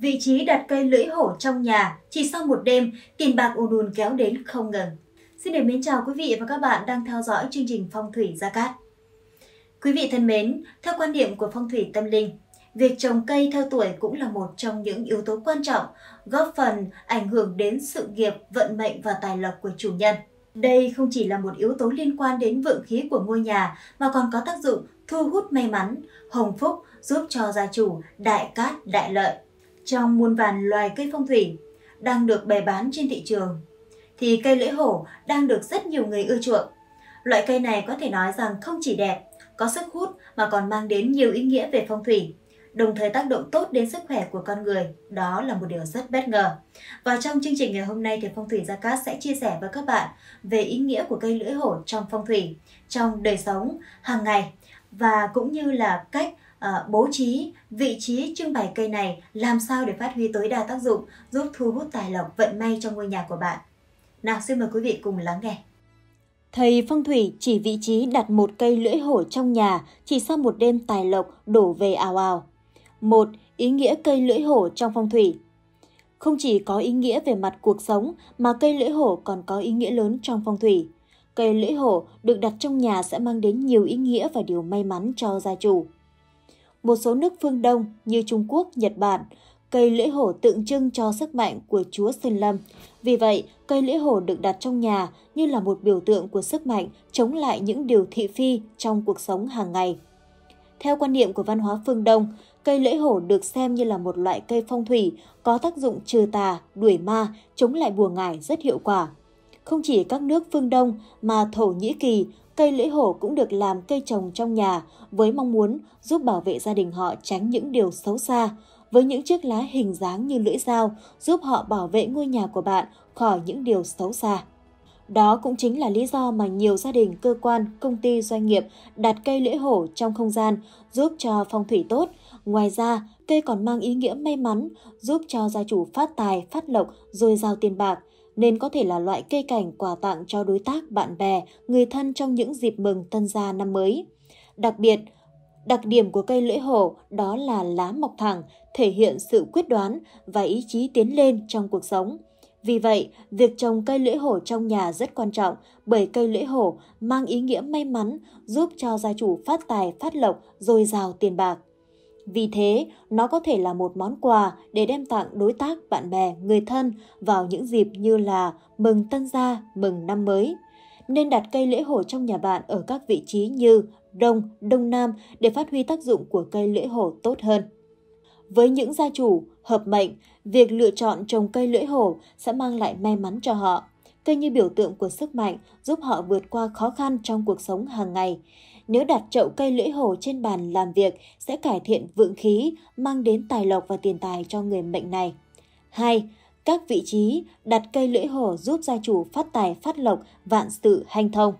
Vị trí đặt cây lưỡi hổ trong nhà, chỉ sau một đêm, tiền bạc ùn ùn kéo đến không ngừng. Xin được mến chào quý vị và các bạn đang theo dõi chương trình Phong thủy Gia Cát. Quý vị thân mến, theo quan điểm của phong thủy tâm linh, việc trồng cây theo tuổi cũng là một trong những yếu tố quan trọng góp phần ảnh hưởng đến sự nghiệp, vận mệnh và tài lộc của chủ nhân. Đây không chỉ là một yếu tố liên quan đến vượng khí của ngôi nhà mà còn có tác dụng thu hút may mắn, hồng phúc, giúp cho gia chủ đại cát đại lợi. Trong muôn vàn loài cây phong thủy đang được bày bán trên thị trường, thì cây lưỡi hổ đang được rất nhiều người ưa chuộng. Loại cây này có thể nói rằng không chỉ đẹp, có sức hút mà còn mang đến nhiều ý nghĩa về phong thủy, đồng thời tác động tốt đến sức khỏe của con người. Đó là một điều rất bất ngờ. Và trong chương trình ngày hôm nay thì Phong thủy Gia Cát sẽ chia sẻ với các bạn về ý nghĩa của cây lưỡi hổ trong phong thủy, trong đời sống hàng ngày và cũng như là cách Ờ, bố trí vị trí trưng bày cây này làm sao để phát huy tối đa tác dụng, giúp thu hút tài lộc, vận may cho ngôi nhà của bạn. Nào, xin mời quý vị cùng lắng nghe. Thầy phong thủy chỉ vị trí đặt một cây lưỡi hổ trong nhà chỉ sau một đêm tài lộc đổ về ào ào. Một, Ý nghĩa cây lưỡi hổ trong phong thủy Không chỉ có ý nghĩa về mặt cuộc sống, mà cây lưỡi hổ còn có ý nghĩa lớn trong phong thủy. Cây lưỡi hổ được đặt trong nhà sẽ mang đến nhiều ý nghĩa và điều may mắn cho gia chủ. Một số nước phương Đông như Trung Quốc, Nhật Bản, cây lưỡi hổ tượng trưng cho sức mạnh của Chúa Sơn Lâm. Vì vậy, cây lưỡi hổ được đặt trong nhà như là một biểu tượng của sức mạnh chống lại những điều thị phi trong cuộc sống hàng ngày. Theo quan niệm của văn hóa phương Đông, cây lưỡi hổ được xem như là một loại cây phong thủy có tác dụng trừ tà, đuổi ma, chống lại bùa ngải rất hiệu quả. Không chỉ các nước phương Đông mà Thổ Nhĩ Kỳ, cây lưỡi hổ cũng được làm cây trồng trong nhà với mong muốn giúp bảo vệ gia đình họ tránh những điều xấu xa, với những chiếc lá hình dáng như lưỡi dao giúp họ bảo vệ ngôi nhà của bạn khỏi những điều xấu xa. Đó cũng chính là lý do mà nhiều gia đình, cơ quan, công ty, doanh nghiệp đặt cây lưỡi hổ trong không gian giúp cho phong thủy tốt. Ngoài ra, cây còn mang ý nghĩa may mắn, giúp cho gia chủ phát tài, phát lộc, rồi giao tiền bạc, nên có thể là loại cây cảnh quà tặng cho đối tác, bạn bè, người thân trong những dịp mừng tân gia năm mới. Đặc biệt, đặc điểm của cây lưỡi hổ đó là lá mọc thẳng, thể hiện sự quyết đoán và ý chí tiến lên trong cuộc sống. Vì vậy, việc trồng cây lưỡi hổ trong nhà rất quan trọng bởi cây lưỡi hổ mang ý nghĩa may mắn, giúp cho gia chủ phát tài, phát lộc, dồi dào tiền bạc. Vì thế, nó có thể là một món quà để đem tặng đối tác, bạn bè, người thân vào những dịp như là mừng tân gia, mừng năm mới. Nên đặt cây lưỡi hổ trong nhà bạn ở các vị trí như Đông, Đông Nam để phát huy tác dụng của cây lưỡi hổ tốt hơn. Với những gia chủ hợp mệnh, việc lựa chọn trồng cây lưỡi hổ sẽ mang lại may mắn cho họ. Cây như biểu tượng của sức mạnh giúp họ vượt qua khó khăn trong cuộc sống hàng ngày. Nếu đặt chậu cây lưỡi hổ trên bàn làm việc sẽ cải thiện vượng khí, mang đến tài lộc và tiền tài cho người mệnh này. 2. Các vị trí đặt cây lưỡi hổ giúp gia chủ phát tài phát lộc, vạn sự hanh thông.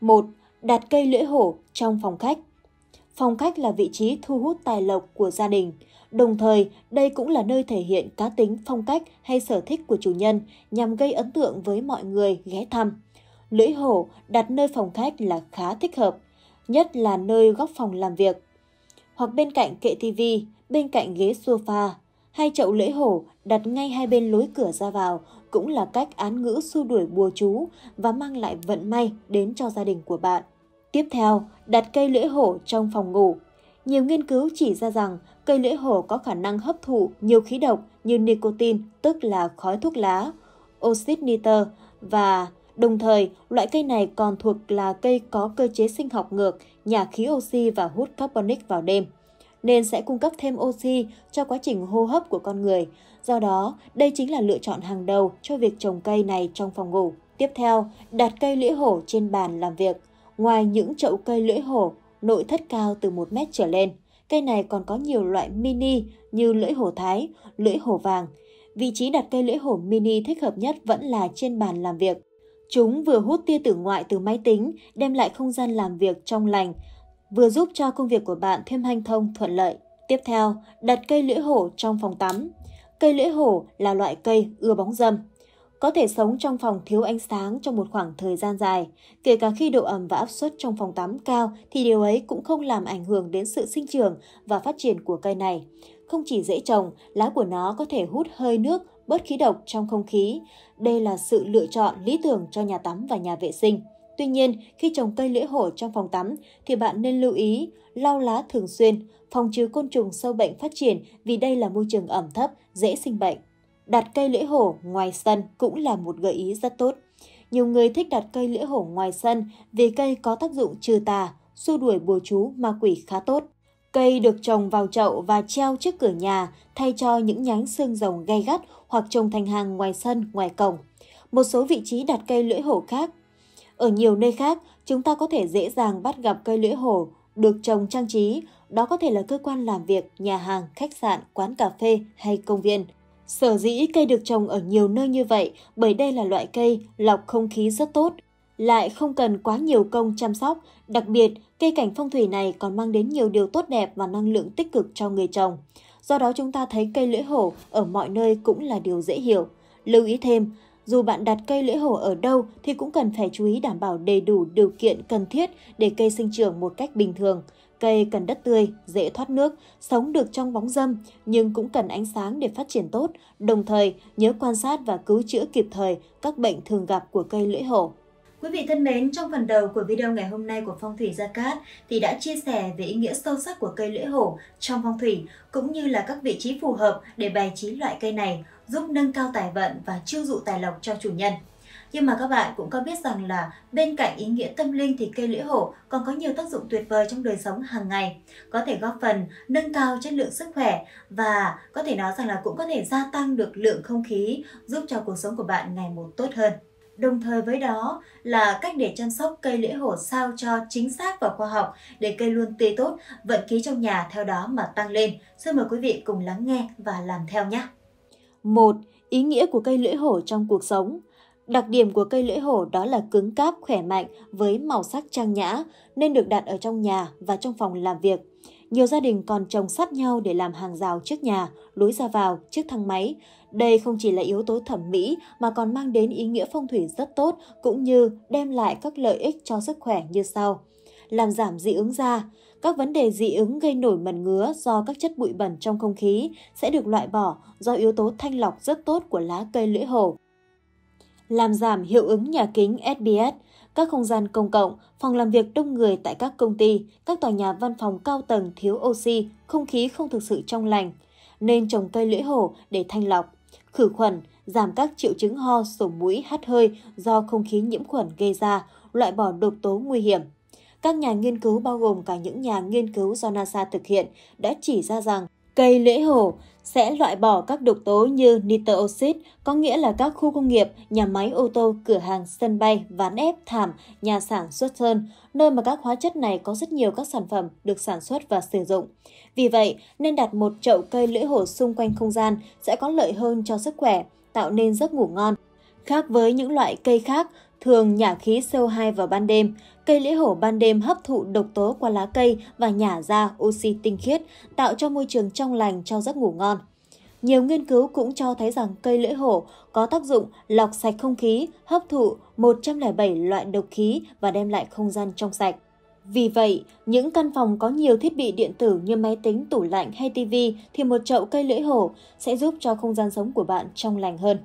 1. Đặt cây lưỡi hổ trong phòng khách. Phòng khách là vị trí thu hút tài lộc của gia đình. Đồng thời, đây cũng là nơi thể hiện cá tính, phong cách hay sở thích của chủ nhân nhằm gây ấn tượng với mọi người ghé thăm. Lưỡi hổ đặt nơi phòng khách là khá thích hợp, nhất là nơi góc phòng làm việc. Hoặc bên cạnh kệ tivi, bên cạnh ghế sofa, hai chậu lễ hổ đặt ngay hai bên lối cửa ra vào cũng là cách án ngữ xua đuổi bùa chú và mang lại vận may đến cho gia đình của bạn. Tiếp theo, đặt cây lưỡi hổ trong phòng ngủ. Nhiều nghiên cứu chỉ ra rằng cây lưỡi hổ có khả năng hấp thụ nhiều khí độc như nicotine, tức là khói thuốc lá, oxit nitơ và đồng thời loại cây này còn thuộc là cây có cơ chế sinh học ngược, nhả khí oxy và hút carbonic vào đêm nên sẽ cung cấp thêm oxy cho quá trình hô hấp của con người. Do đó, đây chính là lựa chọn hàng đầu cho việc trồng cây này trong phòng ngủ. Tiếp theo, đặt cây lưỡi hổ trên bàn làm việc. Ngoài những chậu cây lưỡi hổ, nội thất cao từ 1 mét trở lên, cây này còn có nhiều loại mini như lưỡi hổ thái, lưỡi hổ vàng. Vị trí đặt cây lưỡi hổ mini thích hợp nhất vẫn là trên bàn làm việc. Chúng vừa hút tia tử ngoại từ máy tính, đem lại không gian làm việc trong lành, vừa giúp cho công việc của bạn thêm hanh thông thuận lợi. Tiếp theo, đặt cây lưỡi hổ trong phòng tắm. Cây lưỡi hổ là loại cây ưa bóng râm, có thể sống trong phòng thiếu ánh sáng trong một khoảng thời gian dài. Kể cả khi độ ẩm và áp suất trong phòng tắm cao thì điều ấy cũng không làm ảnh hưởng đến sự sinh trưởng và phát triển của cây này. không chỉ dễ trồng, lá của nó có thể hút hơi nước, bớt khí độc trong không khí. Đây là sự lựa chọn lý tưởng cho nhà tắm và nhà vệ sinh. Tuy nhiên, khi trồng cây lưỡi hổ trong phòng tắm thì bạn nên lưu ý lau lá thường xuyên, phòng trừ côn trùng sâu bệnh phát triển vì đây là môi trường ẩm thấp, dễ sinh bệnh. Đặt cây lưỡi hổ ngoài sân cũng là một gợi ý rất tốt. Nhiều người thích đặt cây lưỡi hổ ngoài sân vì cây có tác dụng trừ tà, xua đuổi bùa chú ma quỷ khá tốt. Cây được trồng vào chậu và treo trước cửa nhà thay cho những nhánh xương rồng gay gắt hoặc trồng thành hàng ngoài sân, ngoài cổng. Một số vị trí đặt cây lưỡi hổ khác. Ở nhiều nơi khác, chúng ta có thể dễ dàng bắt gặp cây lưỡi hổ được trồng trang trí. Đó có thể là cơ quan làm việc, nhà hàng, khách sạn, quán cà phê hay công viên. Sở dĩ cây được trồng ở nhiều nơi như vậy bởi đây là loại cây lọc không khí rất tốt, lại không cần quá nhiều công chăm sóc. Đặc biệt, cây cảnh phong thủy này còn mang đến nhiều điều tốt đẹp và năng lượng tích cực cho người trồng. Do đó chúng ta thấy cây lưỡi hổ ở mọi nơi cũng là điều dễ hiểu. Lưu ý thêm, dù bạn đặt cây lưỡi hổ ở đâu thì cũng cần phải chú ý đảm bảo đầy đủ điều kiện cần thiết để cây sinh trưởng một cách bình thường. Cây cần đất tươi, dễ thoát nước, sống được trong bóng dâm nhưng cũng cần ánh sáng để phát triển tốt, đồng thời nhớ quan sát và cứu chữa kịp thời các bệnh thường gặp của cây lưỡi hổ. Quý vị thân mến, trong phần đầu của video ngày hôm nay của Phong thủy Gia Cát thì đã chia sẻ về ý nghĩa sâu sắc của cây lưỡi hổ trong phong thủy cũng như là các vị trí phù hợp để bài trí loại cây này giúp nâng cao tài vận và chiêu dụ tài lộc cho chủ nhân. Nhưng mà các bạn cũng có biết rằng là bên cạnh ý nghĩa tâm linh thì cây lưỡi hổ còn có nhiều tác dụng tuyệt vời trong đời sống hàng ngày, có thể góp phần nâng cao chất lượng sức khỏe và có thể nói rằng là cũng có thể gia tăng được lượng không khí giúp cho cuộc sống của bạn ngày một tốt hơn. Đồng thời với đó là cách để chăm sóc cây lưỡi hổ sao cho chính xác và khoa học để cây luôn tươi tốt, vận khí trong nhà theo đó mà tăng lên. Xin mời quý vị cùng lắng nghe và làm theo nhé. 1. Ý nghĩa của cây lưỡi hổ trong cuộc sống Đặc điểm của cây lưỡi hổ đó là cứng cáp, khỏe mạnh với màu sắc trang nhã nên được đặt ở trong nhà và trong phòng làm việc. Nhiều gia đình còn trồng sát nhau để làm hàng rào trước nhà, lối ra vào, trước thang máy. Đây không chỉ là yếu tố thẩm mỹ mà còn mang đến ý nghĩa phong thủy rất tốt cũng như đem lại các lợi ích cho sức khỏe như sau. Làm giảm dị ứng da. Các vấn đề dị ứng gây nổi mẩn ngứa do các chất bụi bẩn trong không khí sẽ được loại bỏ do yếu tố thanh lọc rất tốt của lá cây lưỡi hổ. Làm giảm hiệu ứng nhà kính SBS, các không gian công cộng, phòng làm việc đông người tại các công ty, các tòa nhà văn phòng cao tầng thiếu oxy, không khí không thực sự trong lành. Nên trồng cây lưỡi hổ để thanh lọc, khử khuẩn, giảm các triệu chứng ho, sổ mũi, hắt hơi do không khí nhiễm khuẩn gây ra, loại bỏ độc tố nguy hiểm. Các nhà nghiên cứu bao gồm cả những nhà nghiên cứu do NASA thực hiện đã chỉ ra rằng cây lưỡi hổ sẽ loại bỏ các độc tố như nitơ oxit, có nghĩa là các khu công nghiệp, nhà máy ô tô, cửa hàng, sân bay, ván ép, thảm, nhà sản xuất sơn, nơi mà các hóa chất này có rất nhiều các sản phẩm được sản xuất và sử dụng. Vì vậy, nên đặt một chậu cây lưỡi hổ xung quanh không gian sẽ có lợi hơn cho sức khỏe, tạo nên giấc ngủ ngon. Khác với những loại cây khác, thường nhả khí CO2 vào ban đêm, cây lưỡi hổ ban đêm hấp thụ độc tố qua lá cây và nhả ra oxy tinh khiết, tạo cho môi trường trong lành cho giấc ngủ ngon. Nhiều nghiên cứu cũng cho thấy rằng cây lưỡi hổ có tác dụng lọc sạch không khí, hấp thụ 107 loại độc khí và đem lại không gian trong sạch. Vì vậy, những căn phòng có nhiều thiết bị điện tử như máy tính, tủ lạnh hay TV thì một chậu cây lưỡi hổ sẽ giúp cho không gian sống của bạn trong lành hơn.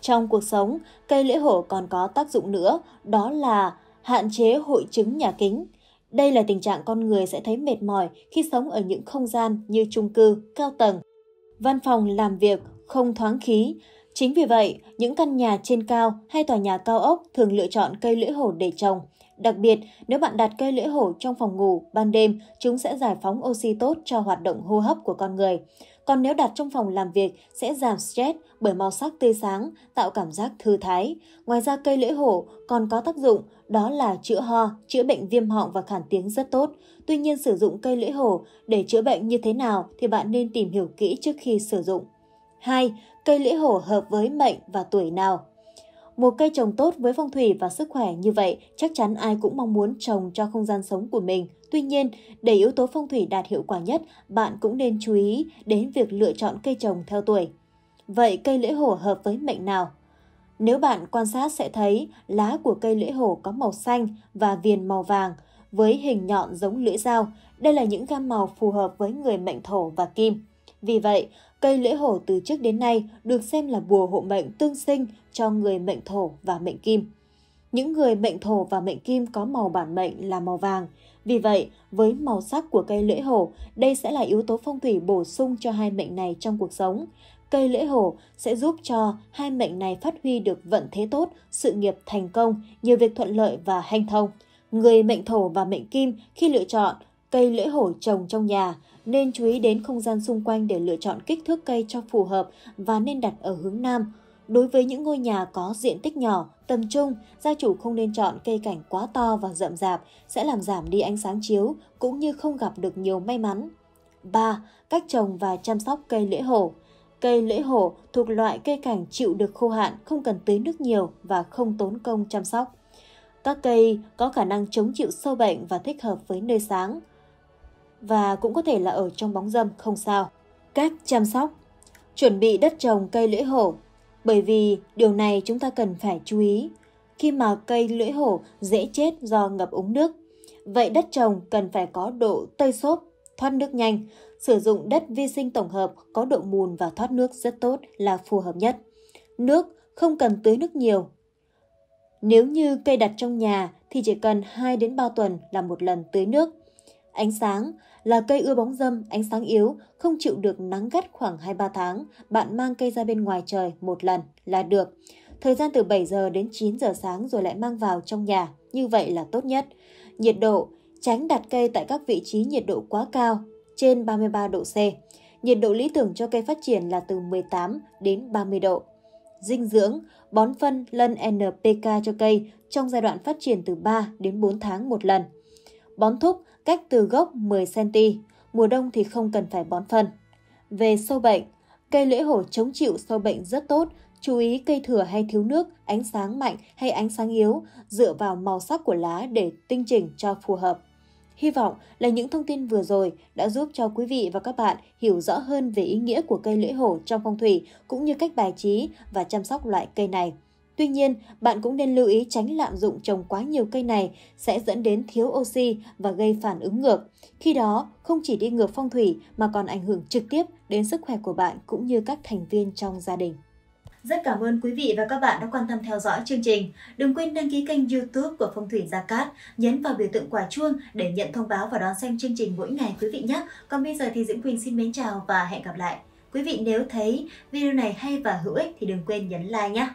Trong cuộc sống, cây lưỡi hổ còn có tác dụng nữa, đó là hạn chế hội chứng nhà kính. Đây là tình trạng con người sẽ thấy mệt mỏi khi sống ở những không gian như chung cư, cao tầng, văn phòng làm việc không thoáng khí. Chính vì vậy, những căn nhà trên cao hay tòa nhà cao ốc thường lựa chọn cây lưỡi hổ để trồng. Đặc biệt, nếu bạn đặt cây lưỡi hổ trong phòng ngủ, ban đêm, chúng sẽ giải phóng oxy tốt cho hoạt động hô hấp của con người. Còn nếu đặt trong phòng làm việc sẽ giảm stress bởi màu sắc tươi sáng, tạo cảm giác thư thái. Ngoài ra cây lưỡi hổ còn có tác dụng đó là chữa ho, chữa bệnh viêm họng và khản tiếng rất tốt. Tuy nhiên sử dụng cây lưỡi hổ để chữa bệnh như thế nào thì bạn nên tìm hiểu kỹ trước khi sử dụng. 2. Cây lưỡi hổ hợp với mệnh và tuổi nào? Một cây trồng tốt với phong thủy và sức khỏe như vậy chắc chắn ai cũng mong muốn trồng cho không gian sống của mình. Tuy nhiên, để yếu tố phong thủy đạt hiệu quả nhất, bạn cũng nên chú ý đến việc lựa chọn cây trồng theo tuổi. Vậy cây lưỡi hổ hợp với mệnh nào? Nếu bạn quan sát sẽ thấy lá của cây lưỡi hổ có màu xanh và viền màu vàng với hình nhọn giống lưỡi dao. Đây là những gam màu phù hợp với người mệnh thổ và kim. Vì vậy, cây lưỡi hổ từ trước đến nay được xem là bùa hộ mệnh tương sinh cho người mệnh thổ và mệnh kim. Những người mệnh thổ và mệnh kim có màu bản mệnh là màu vàng. Vì vậy, với màu sắc của cây lưỡi hổ, đây sẽ là yếu tố phong thủy bổ sung cho hai mệnh này trong cuộc sống. Cây lưỡi hổ sẽ giúp cho hai mệnh này phát huy được vận thế tốt, sự nghiệp thành công, nhiều việc thuận lợi và hanh thông. Người mệnh thổ và mệnh kim khi lựa chọn cây lưỡi hổ trồng trong nhà nên chú ý đến không gian xung quanh để lựa chọn kích thước cây cho phù hợp và nên đặt ở hướng nam. Đối với những ngôi nhà có diện tích nhỏ, tầm trung, gia chủ không nên chọn cây cảnh quá to và rậm rạp sẽ làm giảm đi ánh sáng chiếu cũng như không gặp được nhiều may mắn. 3. Cách trồng và chăm sóc cây lưỡi hổ Cây lưỡi hổ thuộc loại cây cảnh chịu được khô hạn, không cần tưới nước nhiều và không tốn công chăm sóc. Các cây có khả năng chống chịu sâu bệnh và thích hợp với nơi sáng. Và cũng có thể là ở trong bóng dâm không sao. Cách chăm sóc Chuẩn bị đất trồng cây lưỡi hổ Bởi vì điều này chúng ta cần phải chú ý. Khi mà cây lưỡi hổ dễ chết do ngập úng nước, vậy đất trồng cần phải có độ tơi xốp, thoát nước nhanh. Sử dụng đất vi sinh tổng hợp có độ mùn và thoát nước rất tốt là phù hợp nhất. Nước không cần tưới nước nhiều nếu như cây đặt trong nhà thì chỉ cần 2 đến 3 tuần là một lần tưới nước. Ánh sáng là cây ưa bóng dâm, ánh sáng yếu, không chịu được nắng gắt khoảng 2-3 tháng, bạn mang cây ra bên ngoài trời một lần là được. Thời gian từ 7 giờ đến 9 giờ sáng rồi lại mang vào trong nhà, như vậy là tốt nhất. Nhiệt độ, tránh đặt cây tại các vị trí nhiệt độ quá cao, trên 33 độ C. Nhiệt độ lý tưởng cho cây phát triển là từ 18 đến 30 độ. Dinh dưỡng, bón phân lân NPK cho cây trong giai đoạn phát triển từ 3 đến 4 tháng một lần. Bón thúc cách từ gốc 10cm, mùa đông thì không cần phải bón phân. Về sâu bệnh, cây lưỡi hổ chống chịu sâu bệnh rất tốt, chú ý cây thừa hay thiếu nước, ánh sáng mạnh hay ánh sáng yếu, dựa vào màu sắc của lá để tinh chỉnh cho phù hợp. Hy vọng là những thông tin vừa rồi đã giúp cho quý vị và các bạn hiểu rõ hơn về ý nghĩa của cây lưỡi hổ trong phong thủy cũng như cách bài trí và chăm sóc loại cây này. Tuy nhiên, bạn cũng nên lưu ý tránh lạm dụng trồng quá nhiều cây này sẽ dẫn đến thiếu oxy và gây phản ứng ngược. Khi đó, không chỉ đi ngược phong thủy mà còn ảnh hưởng trực tiếp đến sức khỏe của bạn cũng như các thành viên trong gia đình. Rất cảm ơn quý vị và các bạn đã quan tâm theo dõi chương trình. Đừng quên đăng ký kênh youtube của Phong thủy Gia Cát, nhấn vào biểu tượng quả chuông để nhận thông báo và đón xem chương trình mỗi ngày quý vị nhé. Còn bây giờ thì Diễm Quỳnh xin mến chào và hẹn gặp lại. Quý vị nếu thấy video này hay và hữu ích thì đừng quên nhấn like nhé.